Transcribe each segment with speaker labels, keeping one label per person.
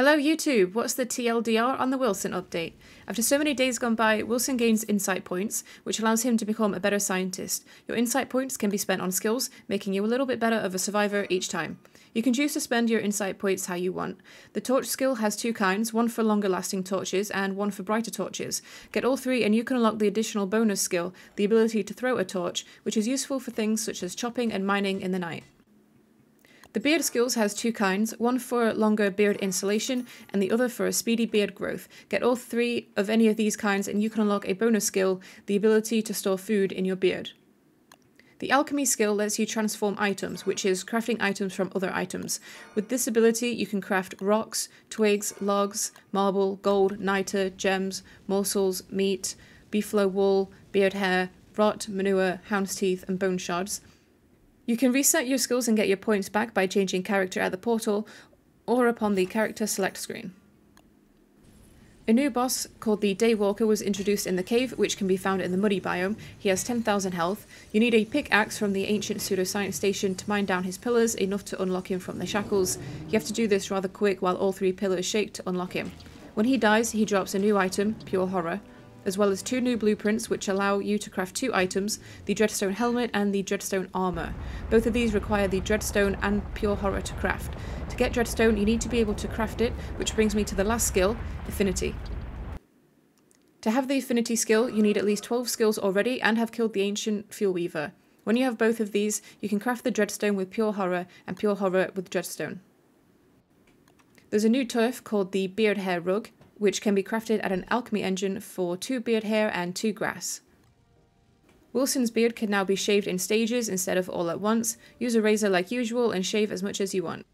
Speaker 1: Hello YouTube, what's the TLDR on the Wilson update? After so many days gone by, Wilson gains insight points, which allows him to become a better scientist. Your insight points can be spent on skills, making you a little bit better of a survivor each time. You can choose to spend your insight points how you want. The torch skill has two kinds, one for longer lasting torches and one for brighter torches. Get all three and you can unlock the additional bonus skill, the ability to throw a torch, which is useful for things such as chopping and mining in the night. The beard skills has two kinds, one for longer beard insulation and the other for a speedy beard growth. Get all three of any of these kinds and you can unlock a bonus skill, the ability to store food in your beard. The alchemy skill lets you transform items, which is crafting items from other items. With this ability, you can craft rocks, twigs, logs, marble, gold, niter, gems, morsels, meat, beefalo wool, beard hair, rot, manure, hound's teeth, and bone shards. You can reset your skills and get your points back by changing character at the portal or upon the character select screen. A new boss called the Daywalker was introduced in the cave, which can be found in the Muddy biome. He has 10,000 health. You need a pickaxe from the ancient pseudoscience station to mine down his pillars, enough to unlock him from the shackles. You have to do this rather quick while all three pillars shake to unlock him. When he dies, he drops a new item, Pure Horror, as well as two new blueprints which allow you to craft two items, the Dreadstone helmet and the Dreadstone armor. Both of these require the Dreadstone and Pure Horror to craft. To get Dreadstone, you need to be able to craft it, which brings me to the last skill, Affinity. To have the Affinity skill, you need at least 12 skills already and have killed the Ancient Fuel Weaver. When you have both of these, you can craft the Dreadstone with Pure Horror and Pure Horror with Dreadstone. There's a new turf called the Beard Hair Rug, which can be crafted at an alchemy engine for two beard hair and two grass. Wilson's beard can now be shaved in stages instead of all at once. Use a razor like usual and shave as much as you want.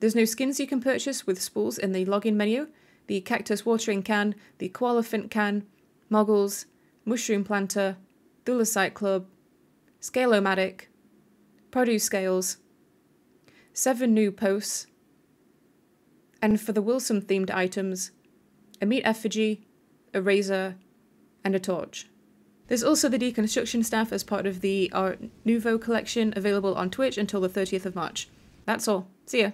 Speaker 1: There's no skins you can purchase with spools in the login menu. The cactus watering can, the koalefant can, moggles, mushroom planter, thulecite club, scale-o-matic, produce scales, seven new posts, and for the Wilson themed items, a meat effigy, a razor, and a torch. There's also the deconstruction staff as part of the Art Nouveau collection available on Twitch until the 30th of March. That's all. See ya.